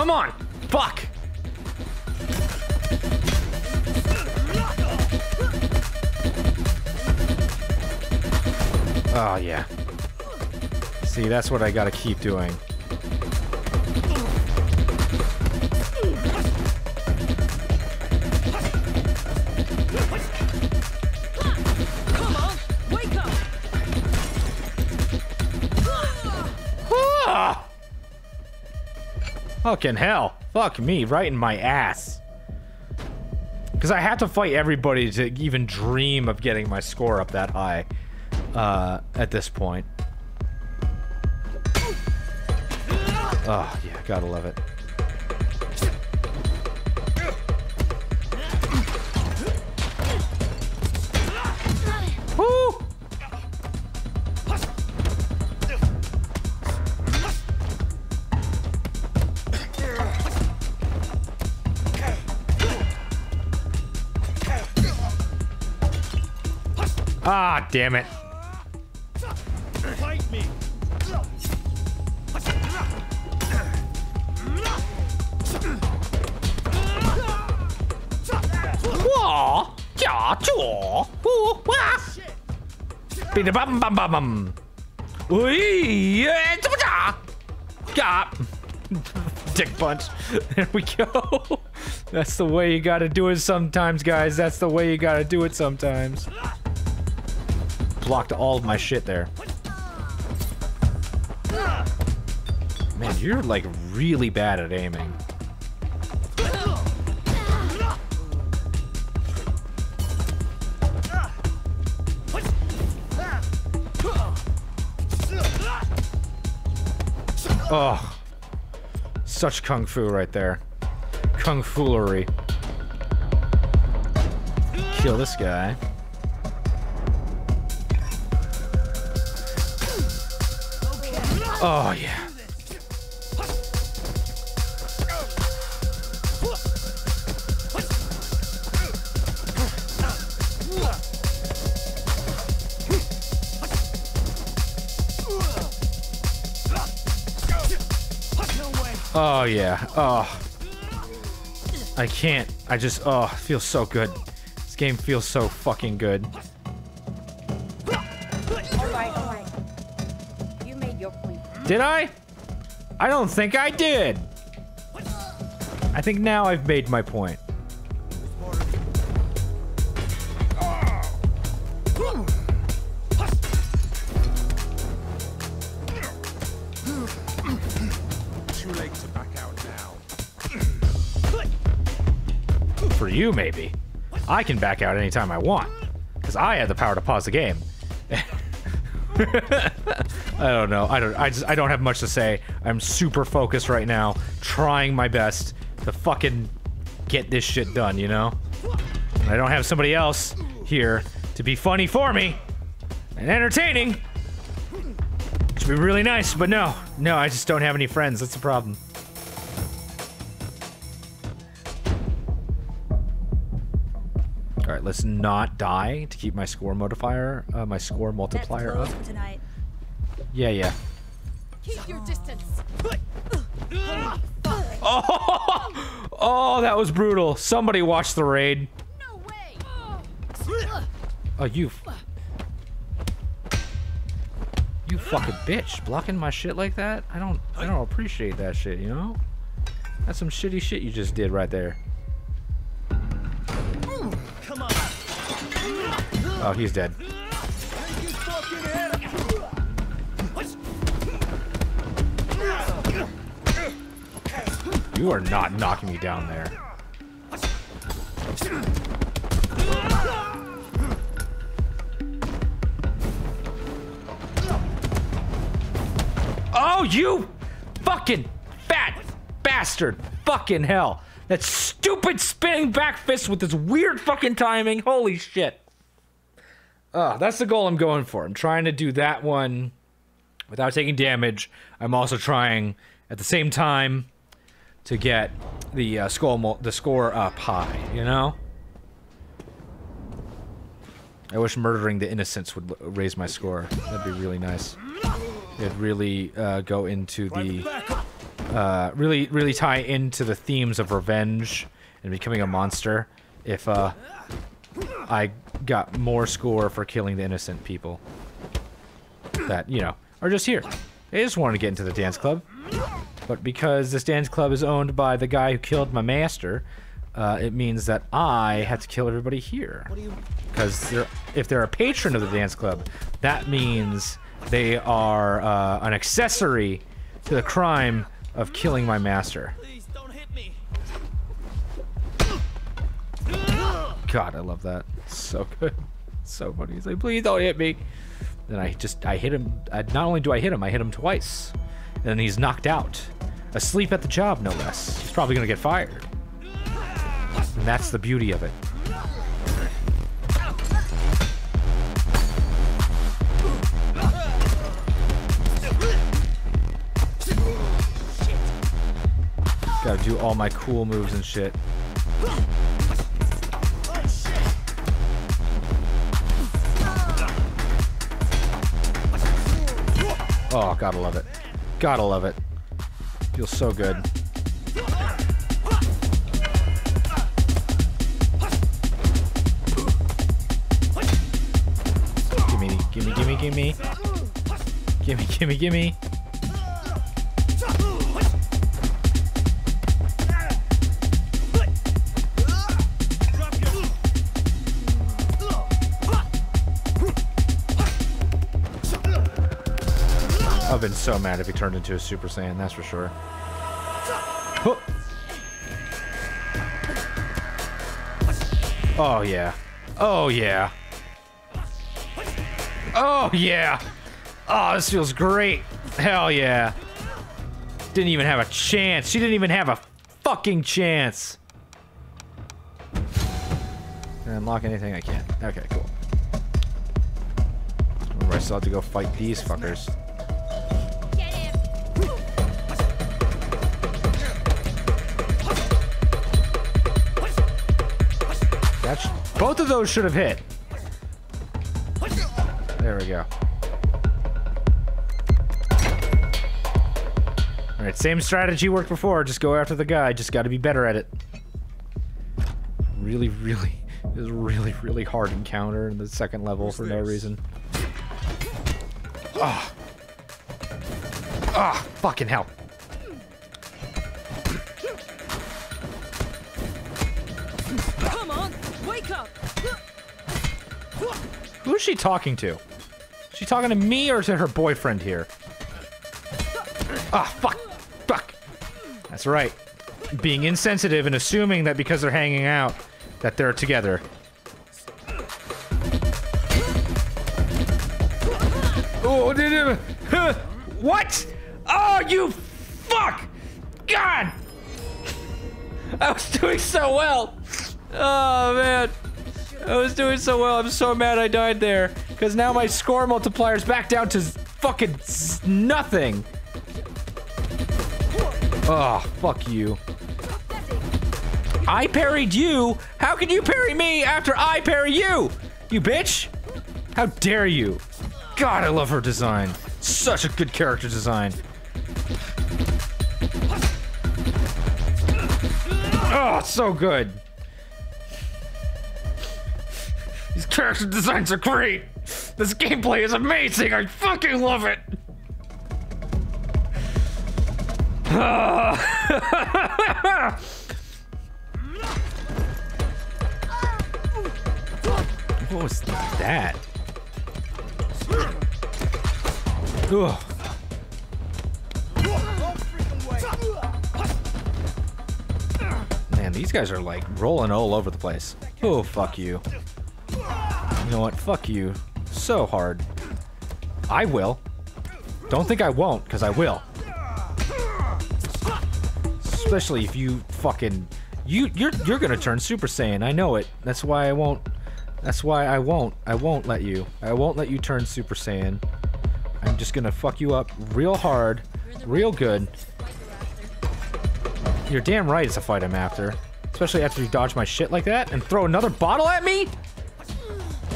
Come on! Fuck! Oh, yeah. See, that's what I gotta keep doing. Fucking hell. Fuck me, right in my ass. Because I have to fight everybody to even dream of getting my score up that high uh, at this point. Oh, yeah, gotta love it. Ah, damn it. Wah! Ja, jaw! Woo, wah! Bida bum bum bum bum! Ui! Yeah! Dick punch. There we go. That's the way you gotta do it sometimes, guys. That's the way you gotta do it sometimes. Blocked all of my shit there. Man, you're like really bad at aiming. Oh, such kung fu right there. Kung foolery. Kill this guy. Oh, yeah. Oh, yeah. Oh. I can't. I just, oh, feels so good. This game feels so fucking good. Did I? I don't think I did. I think now I've made my point. Too late to back out now. For you, maybe. I can back out anytime I want. Because I have the power to pause the game. I don't know. I don't I just I don't have much to say. I'm super focused right now, trying my best to fucking get this shit done, you know? And I don't have somebody else here to be funny for me and entertaining. Which would be really nice, but no. No, I just don't have any friends. That's the problem. All right, let's not die to keep my score modifier, uh, my score multiplier up. tonight. Yeah, yeah. Keep your distance. Oh, oh, that was brutal. Somebody watch the raid. No way. Oh, you. You fucking bitch. Blocking my shit like that? I don't, I don't appreciate that shit, you know? That's some shitty shit you just did right there. Oh, he's dead. You are not knocking me down there. Oh, you fucking fat bastard. Fucking hell. That stupid spinning back fist with this weird fucking timing. Holy shit. Oh, that's the goal I'm going for. I'm trying to do that one without taking damage. I'm also trying at the same time to get the uh, score the score up high, you know? I wish murdering the innocents would raise my score. That'd be really nice. It'd really uh, go into the uh, really, really tie into the themes of revenge and becoming a monster if uh, I got more score for killing the innocent people that, you know, are just here. They just wanted to get into the dance club. But because this dance club is owned by the guy who killed my master, uh, it means that I have to kill everybody here. Because they're, if they're a patron of the dance club, that means they are uh, an accessory to the crime of killing my master. Please don't hit me. God, I love that. So good. So funny. He's like, please don't hit me. Then I just, I hit him. I, not only do I hit him, I hit him twice. And he's knocked out. Asleep at the job, no less. He's probably to get fired. And that's the beauty of it. Gotta do all my cool moves and shit. Oh, gotta love it. Gotta love it. Feels so good. Gimme, gimme, gimme, gimme. Gimme, gimme, gimme. I've been so mad if he turned into a Super Saiyan, that's for sure. Oh, yeah. Oh, yeah. Oh, yeah. Oh, this feels great. Hell yeah. Didn't even have a chance. She didn't even have a fucking chance. Can I unlock anything? I can't. Okay, cool. Remember, I still have to go fight these fuckers. That's both of those should have hit. There we go. All right, same strategy worked before. Just go after the guy. Just got to be better at it. Really, really, was a really, really hard encounter in the second level for no reason. Ah, ah, fucking hell. Who is she talking to? She talking to me or to her boyfriend here? Ah, fuck. Fuck. That's right. Being insensitive and assuming that because they're hanging out, that they're together. Oh? What? Oh, you fuck! God! I was doing so well. Oh, man. I was doing so well. I'm so mad I died there. Because now my score multiplier's back down to fucking nothing. Oh, fuck you. I parried you. How can you parry me after I parry you? You bitch. How dare you? God, I love her design. Such a good character design. Oh, so good. These character designs are great. This gameplay is amazing. I fucking love it. what was that? Ugh. Man, these guys are like rolling all over the place. Oh, fuck you. You know what? Fuck you. So hard. I will. Don't think I won't, because I will. Especially if you fucking you you're you're gonna turn Super Saiyan. I know it. That's why I won't. That's why I won't. I won't let you. I won't let you turn Super Saiyan. I'm just gonna fuck you up real hard, real good. You're damn right it's a fight I'm after. Especially after you dodge my shit like that and throw another bottle at me?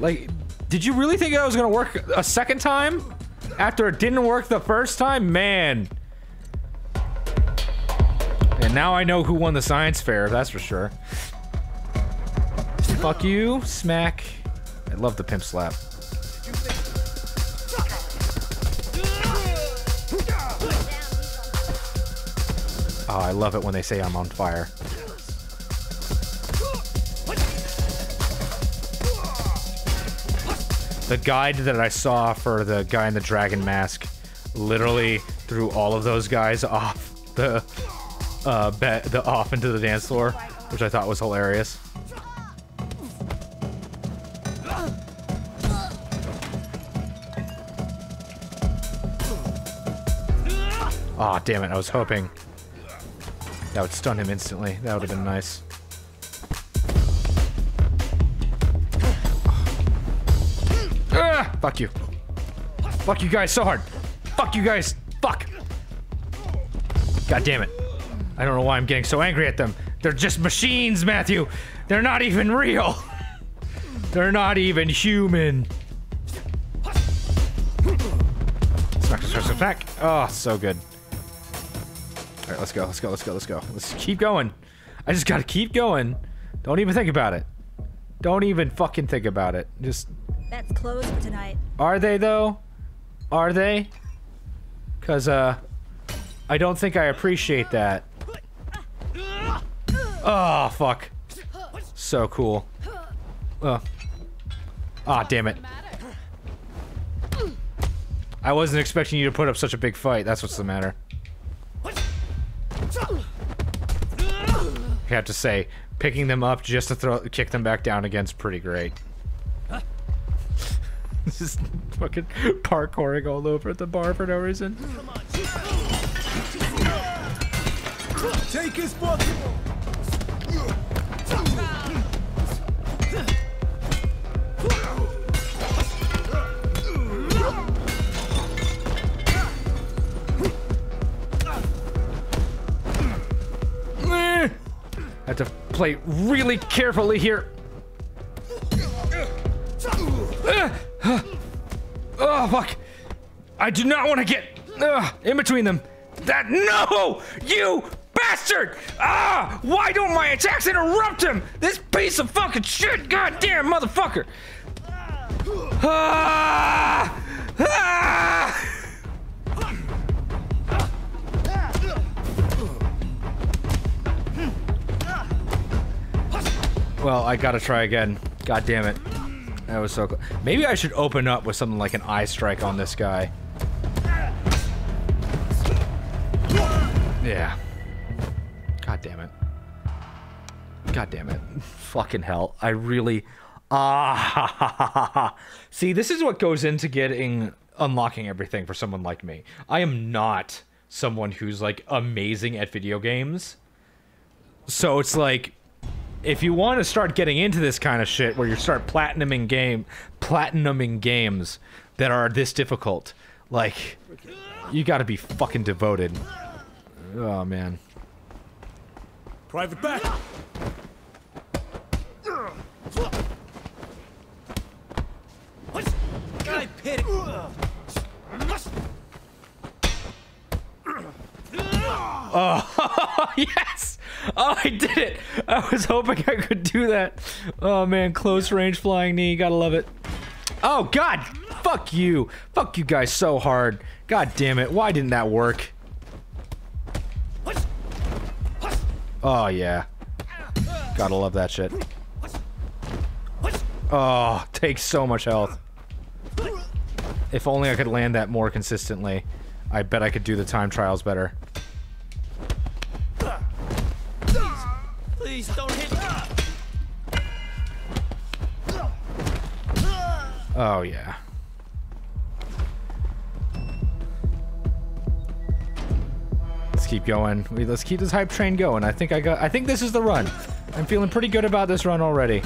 Like, did you really think that was gonna work a second time? After it didn't work the first time? Man. And now I know who won the science fair, that's for sure. Fuck you, smack. I love the pimp slap. Oh, I love it when they say I'm on fire. The guide that I saw for the guy in the dragon mask literally threw all of those guys off the uh bet the off into the dance floor, which I thought was hilarious. Aw, damn it, I was hoping that would stun him instantly. That would have been nice. Fuck you. Fuck you guys so hard. Fuck you guys. Fuck. God damn it. I don't know why I'm getting so angry at them. They're just machines, Matthew. They're not even real. They're not even human. Smack, smack, smack. Oh, so good. All right, let's go. Let's go. Let's go. Let's go. Let's keep going. I just gotta keep going. Don't even think about it. Don't even fucking think about it. Just That's closed for tonight. are they though? Are they? Cause uh I don't think I appreciate that. Oh fuck. So cool. Oh. Ah, damn it. I wasn't expecting you to put up such a big fight. That's what's the matter. I have to say, picking them up just to throw kick them back down again's pretty great. This is fucking parkouring all over the bar for no reason. Take his. Eh. I have to play really carefully here. Oh, fuck. I do not want to get uh, in between them. That, no! You bastard! Ah! Why don't my attacks interrupt him? This piece of fucking shit! Goddamn motherfucker! Ah! Ah! Well, I gotta try again. God damn it. That was so close. Maybe I should open up with something like an eye strike on this guy. Yeah. God damn it. God damn it. Fucking hell. I really. Ah. See, this is what goes into getting. unlocking everything for someone like me. I am not someone who's like amazing at video games. So it's like if you want to start getting into this kind of shit where you start platinuming game platinuming games that are this difficult like you got to be fucking devoted. Oh man. Private back. Pit oh, yes oh i did it. I was hoping i could do that. Oh man close range flying knee. Gotta love it. Oh god fuck you. Fuck you guys so hard. God damn it. Why didn't that work? Oh yeah. Gotta love that shit. Oh takes so much health. If only i could land that more consistently i bet i could do the time trials better Please don't hit me. Oh yeah. Let's keep going. Let's keep this hype train going. I think I got. I think this is the run. I'm feeling pretty good about this run already.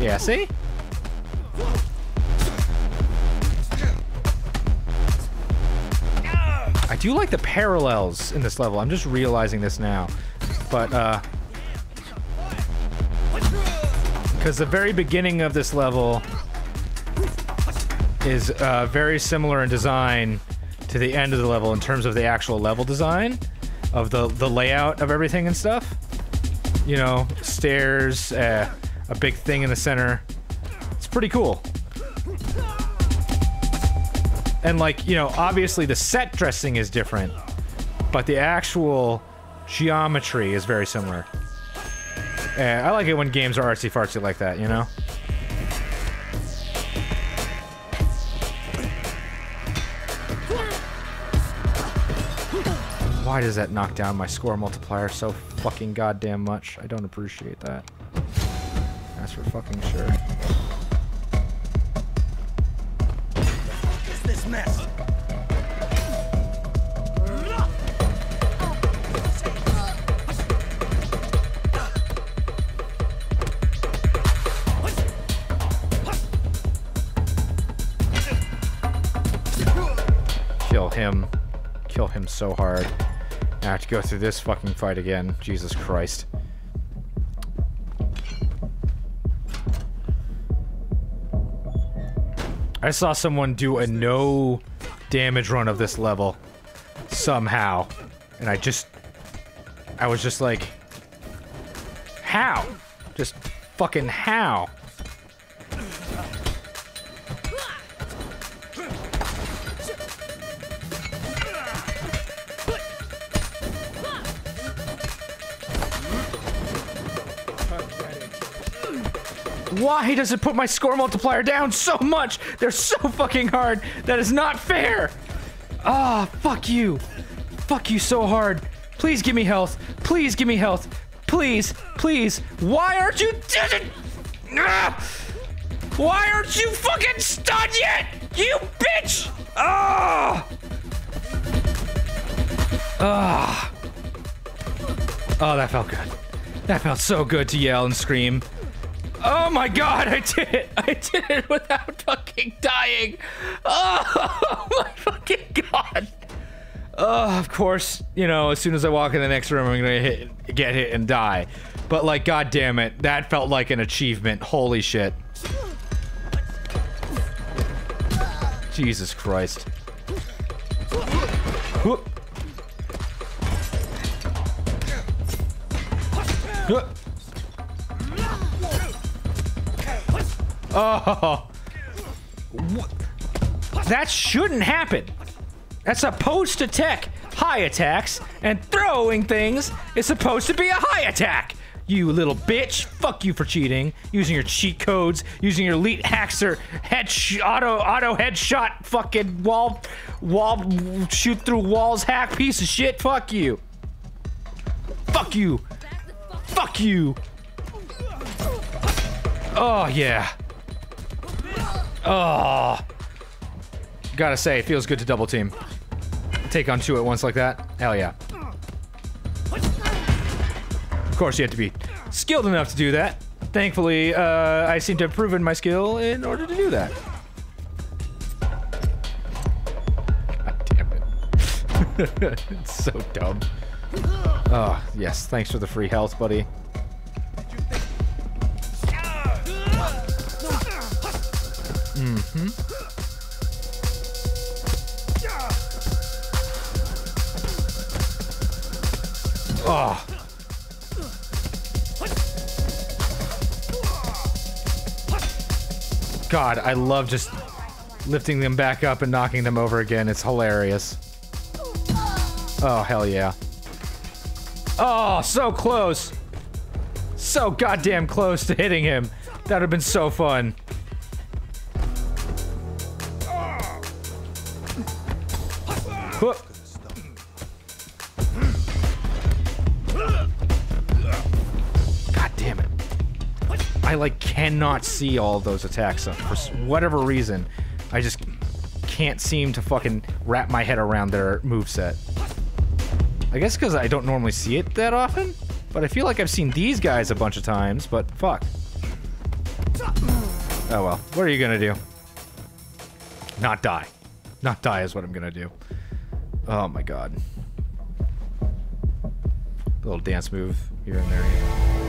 Yeah. See. Do like the parallels in this level. I'm just realizing this now. But, uh... Because the very beginning of this level... is uh, very similar in design to the end of the level in terms of the actual level design of the the layout of everything and stuff. You know, stairs, uh, a big thing in the center. It's pretty cool. And like, you know, obviously the set dressing is different, but the actual geometry is very similar. Uh, I like it when games are artsy fartsy like that, you know? Why does that knock down my score multiplier so fucking goddamn much? I don't appreciate that. That's for fucking sure. This? Kill him. Kill him so hard. I have to go through this fucking fight again. Jesus Christ. I saw someone do a no damage run of this level somehow. And I just I was just like how? Just fucking how? Why does it put my score multiplier down so much? They're so fucking hard. That is not fair. Ah, fuck you. Fuck you so hard. Please give me health. Please give me health. Please, please. Why aren't you Ah! Why aren't you fucking stunned yet? You bitch! Ah! Ah. Oh, that felt good. That felt so good to yell and scream. Oh my god, I did it! I did it without fucking dying! Oh, oh my fucking god! Oh, of course, you know, as soon as I walk in the next room, I'm gonna hit, get hit and die. But like, god damn it, that felt like an achievement. Holy shit. Jesus Christ. Whoop. Whoop. Oh. What? That shouldn't happen. That's supposed to tech high attacks, and throwing things is supposed to be a high attack. You little bitch. Fuck you for cheating. Using your cheat codes, using your elite hacker head auto auto headshot fucking wall wall shoot through walls hack piece of shit. Fuck you. Fuck you. Fuck you. Oh yeah. Oh. Gotta say, it feels good to double team. Take on two at once like that. Hell yeah. Of course, you have to be skilled enough to do that. Thankfully, uh, I seem to have proven my skill in order to do that. God damn it. it's so dumb. Oh, yes. Thanks for the free health, buddy. Oh. God, I love just lifting them back up and knocking them over again. It's hilarious. Oh, hell yeah. Oh, so close. So goddamn close to hitting him. That would have been so fun. I like cannot see all those attacks uh, for whatever reason. I just can't seem to fucking wrap my head around their moveset. I guess because I don't normally see it that often, but I feel like I've seen these guys a bunch of times, but fuck. Oh well, what are you gonna do? Not die. Not die is what I'm gonna do. Oh my god. Little dance move here and there.